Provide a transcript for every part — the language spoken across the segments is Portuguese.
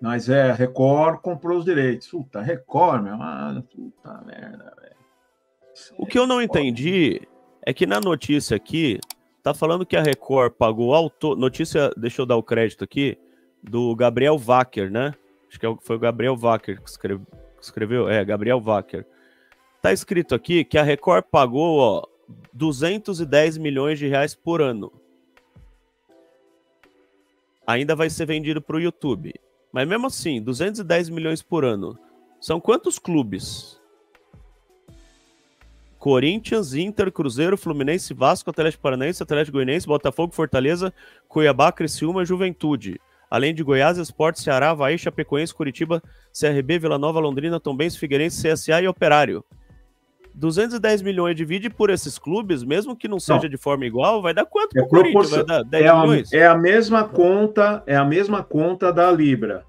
Mas é, Record comprou os direitos. Puta, Record, meu mano. Puta merda, velho. O que eu não entendi é que na notícia aqui tá falando que a Record pagou autor. Notícia, deixa eu dar o crédito aqui, do Gabriel Wacker, né? Acho que é foi o Gabriel Wacker que escreveu. escreveu é, Gabriel Wacker. Tá escrito aqui que a Record pagou, ó, 210 milhões de reais por ano. Ainda vai ser vendido para o YouTube. Mas mesmo assim, 210 milhões por ano. São quantos clubes? Corinthians, Inter, Cruzeiro, Fluminense, Vasco, Atlético Paranaense, Atlético Goianiense, Botafogo, Fortaleza, Cuiabá, Criciúma, Juventude. Além de Goiás, Esporte, Ceará, Havaí, Chapecoense, Curitiba, CRB, Vila Nova, Londrina, Tombense, Figueirense, CSA e Operário. 210 milhões divide por esses clubes, mesmo que não seja não. de forma igual, vai dar quanto é Corinthians? Vai dar 10 é milhões? A, é a mesma conta, é a mesma conta da Libra.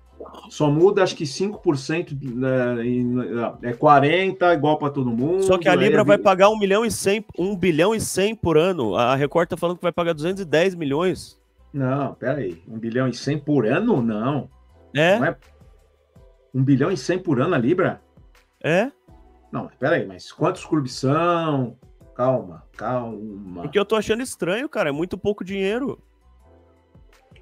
Só muda acho que 5%, né, é 40 igual para todo mundo. Só que a Libra é... vai pagar 1 milhão e 100, 1 bilhão e 100 por ano. A Record tá falando que vai pagar 210 milhões. Não, peraí. 1 bilhão e 100 por ano? Não. É? Não é 1 bilhão e 100 por ano a Libra? É? Peraí, mas quantos clubes são? Calma, calma. Porque eu tô achando estranho, cara. É muito pouco dinheiro.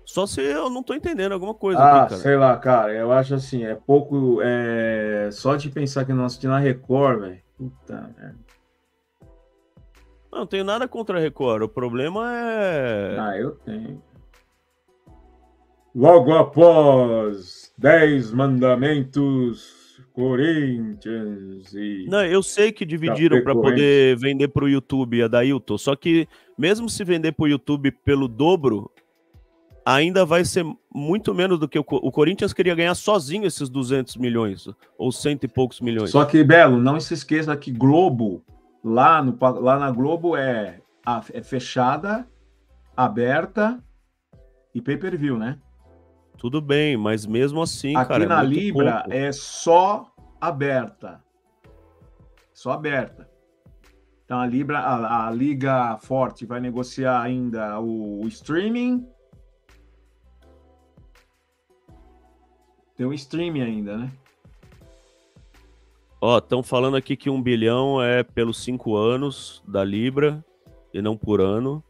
Só se eu não tô entendendo alguma coisa. Ah, aqui, sei lá, cara. Eu acho assim, é pouco. É... Só de pensar que não assisti na Record, velho. Puta merda. Não, não tenho nada contra a Record. O problema é. Ah, eu tenho. Logo após 10 mandamentos Corinthians e. Não, eu sei que dividiram para poder vender para o YouTube a Dailton, só que mesmo se vender para o YouTube pelo dobro, ainda vai ser muito menos do que o, o Corinthians queria ganhar sozinho esses 200 milhões, ou cento e poucos milhões. Só que, Belo, não se esqueça que Globo, lá, no, lá na Globo, é, é fechada, aberta e pay-per-view, né? Tudo bem, mas mesmo assim, Aqui cara. Aqui é na Libra pouco. é só aberta. Só aberta. Então a Libra, a, a Liga Forte vai negociar ainda o, o streaming. Tem o streaming ainda, né? Ó, estão falando aqui que um bilhão é pelos cinco anos da Libra e não por ano.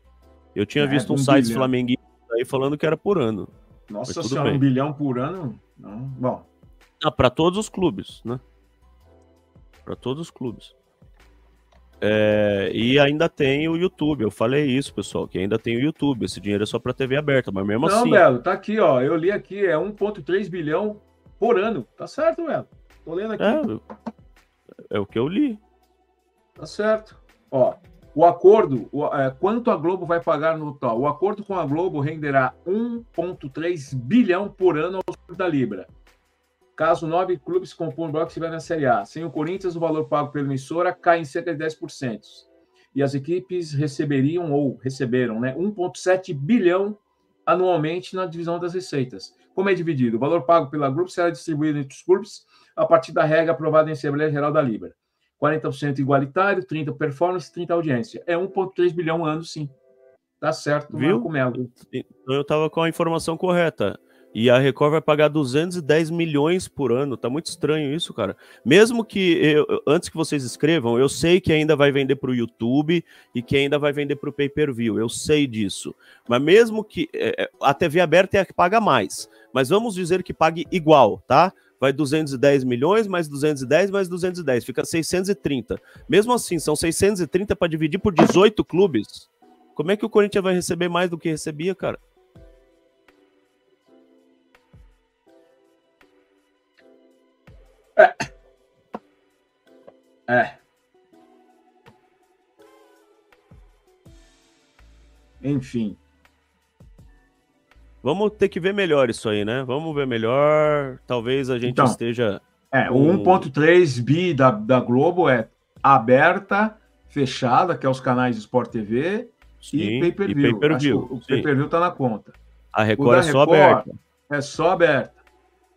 Eu tinha é, visto um, um site flamenguista aí falando que era por ano. Nossa senhora, bem. um bilhão por ano? Não. Bom. Ah, para todos os clubes, né? Para todos os clubes. É, e ainda tem o YouTube. Eu falei isso, pessoal, que ainda tem o YouTube. Esse dinheiro é só para TV aberta, mas mesmo Não, assim. Não, Belo, tá aqui, ó. Eu li aqui, é 1,3 bilhão por ano. Tá certo, Belo? Tô lendo aqui. É, é o que eu li. Tá certo. Ó, o acordo, é, quanto a Globo vai pagar no total? O acordo com a Globo renderá 1,3 bilhão por ano ao clubes da Libra. Caso nove clubes compõem o bloco estiver na Série A. Sem o Corinthians, o valor pago pela emissora cai em cerca de 10%. E as equipes receberiam, ou receberam, né, 1,7 bilhão anualmente na divisão das receitas. Como é dividido? O valor pago pela Globo será distribuído entre os clubes a partir da regra aprovada em Assembleia Geral da Libra. 40% igualitário, 30% performance, 30% audiência. É 1,3 bilhão ano, sim. Tá certo, Viu? Melo. Então eu tava com a informação correta. E a Record vai pagar 210 milhões por ano. Tá muito estranho isso, cara. Mesmo que eu, antes que vocês escrevam, eu sei que ainda vai vender para o YouTube e que ainda vai vender para o pay-per-view. Eu sei disso. Mas mesmo que é, é, a TV aberta é a que paga mais. Mas vamos dizer que pague igual, tá? Vai 210 milhões, mais 210, mais 210, fica 630. Mesmo assim, são 630 para dividir por 18 clubes. Como é que o Corinthians vai receber mais do que recebia, cara? É. É. Enfim. Vamos ter que ver melhor isso aí, né? Vamos ver melhor. Talvez a gente então, esteja. É, o 1.3 bi da, da Globo é aberta, fechada, que é os canais Sport TV Sim, e pay-per-view. Pay o pay-per-view está na conta. A Record é só Record aberta. É só aberta.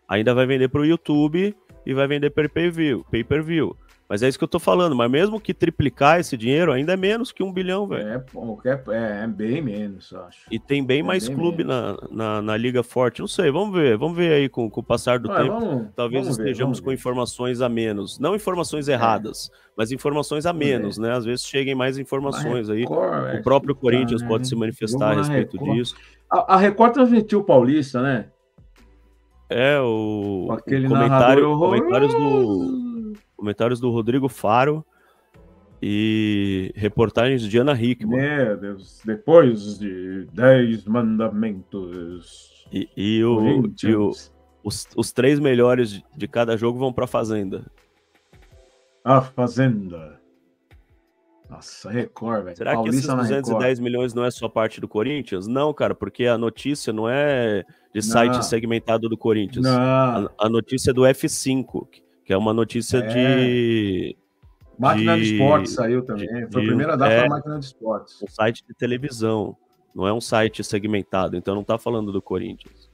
Ainda vai vender para o YouTube e vai vender pay-per-view. Pay-per-view. Mas é isso que eu tô falando. Mas mesmo que triplicar esse dinheiro, ainda é menos que um bilhão, velho. É, é, é, bem menos, acho. E tem bem é mais bem clube na, na, na, Liga Forte. Não sei, vamos ver. Vamos ver aí com, com o passar do tempo. Vamos, Talvez vamos estejamos ver, com informações a menos. Não informações é. erradas, mas informações a menos, né? Às vezes cheguem mais informações aí. Record, o próprio Corinthians tá, pode né? se manifestar a respeito Record. disso. A, a Record transmitiu o Paulista, né? É, o, Aquele o comentário, comentários do comentários do Rodrigo Faro e reportagens de Ana Hickman. Meu Deus, depois de 10 mandamentos. E, e, o, e o, os, os três melhores de cada jogo vão para a Fazenda. A Fazenda. Nossa, Record, velho. Será Paulista que esses 210 milhões não é só parte do Corinthians? Não, cara, porque a notícia não é de site não. segmentado do Corinthians. A, a, notícia é do F5, que é uma notícia é. de. Máquina de, de esportes saiu também. De, Foi a primeira data é, da máquina de esportes. Um site de televisão. Não é um site segmentado, então não tá falando do Corinthians.